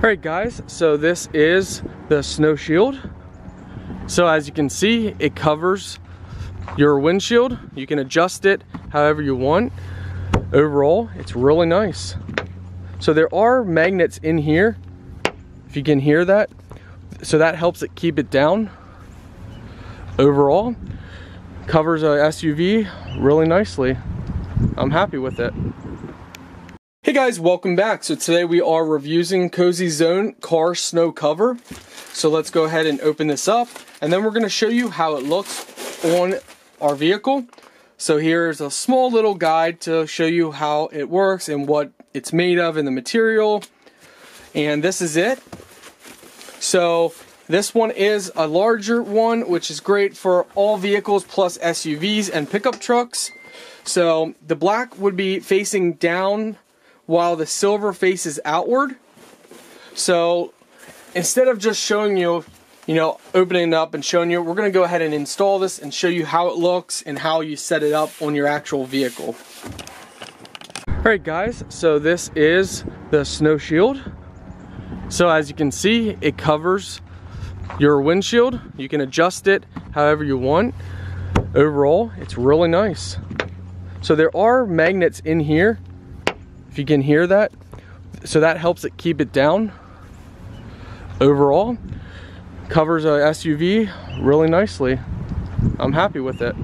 Alright guys, so this is the snow shield. So as you can see, it covers your windshield. You can adjust it however you want. Overall, it's really nice. So there are magnets in here, if you can hear that. So that helps it keep it down. Overall, covers a SUV really nicely. I'm happy with it. Hey guys, welcome back. So today we are reviewing Cosyzone car snow cover. So let's go ahead and open this up and then we're going to show you how it looks on our vehicle. So here's a small little guide to show you how it works and what it's made of and the material. And this is it. So this one is a larger one, which is great for all vehicles plus SUVs and pickup trucks. So the black would be facing down while the silver faces outward. So instead of just showing you, you know, opening it up and showing you, we're going to go ahead and install this and show you how it looks and how you set it up on your actual vehicle. Alright guys, so this is the snow shield. So as you can see, it covers your windshield. You can adjust it however you want. Overall, it's really nice. So there are magnets in here if you can hear that. So that helps it keep it down. Overall, covers a SUV really nicely. I'm happy with it.